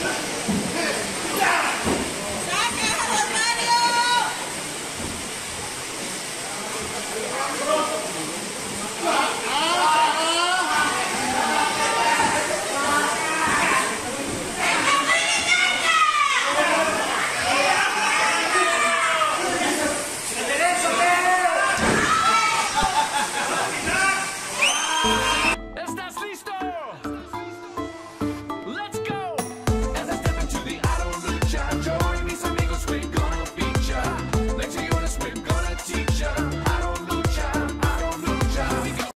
Thank you.